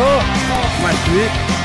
bientôt. Merci.